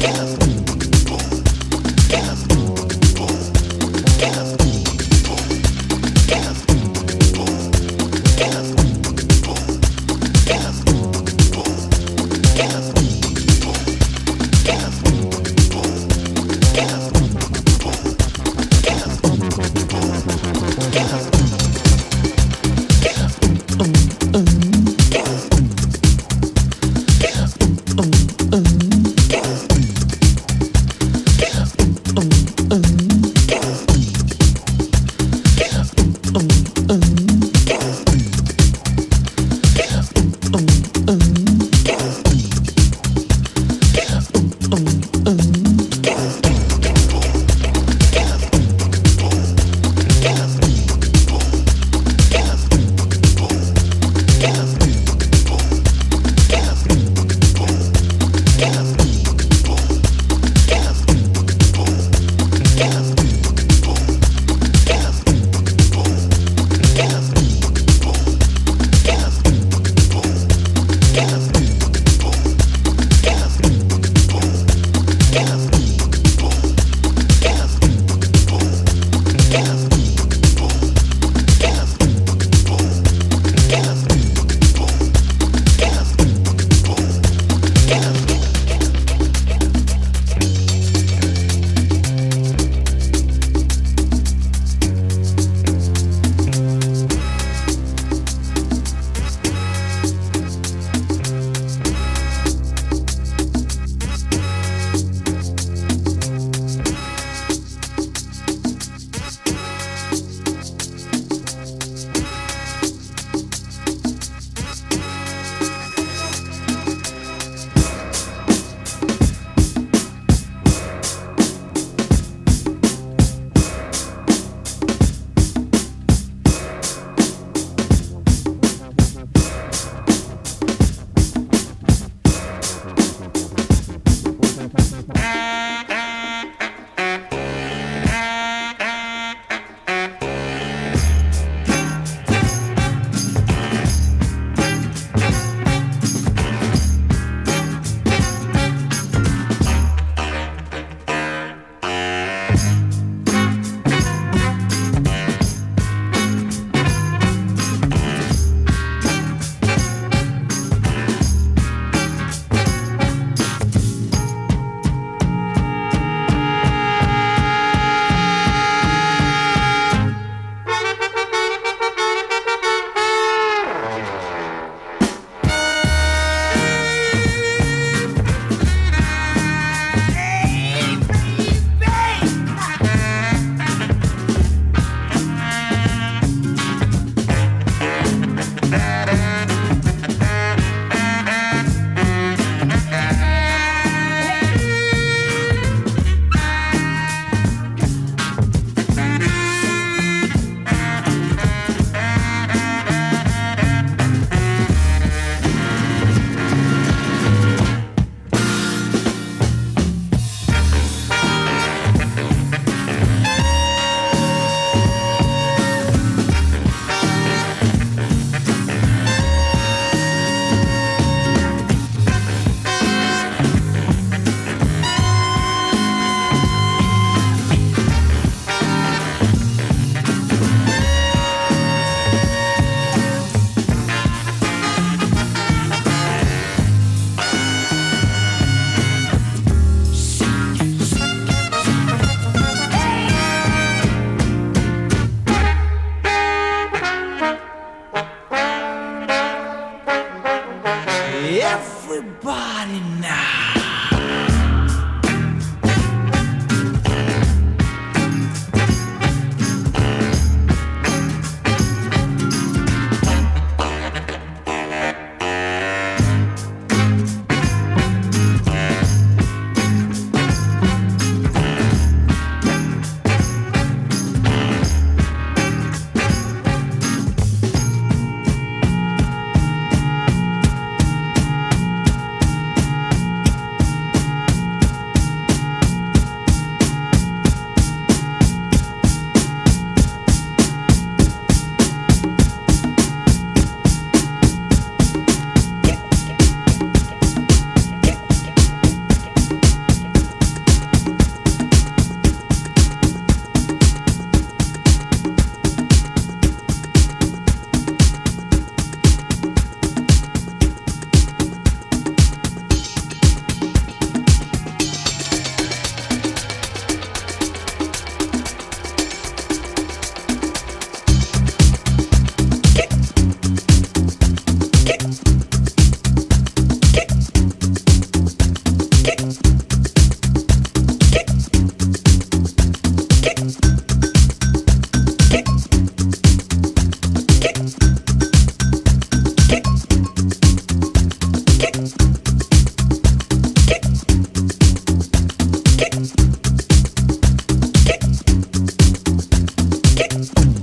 Get up. Oh. Und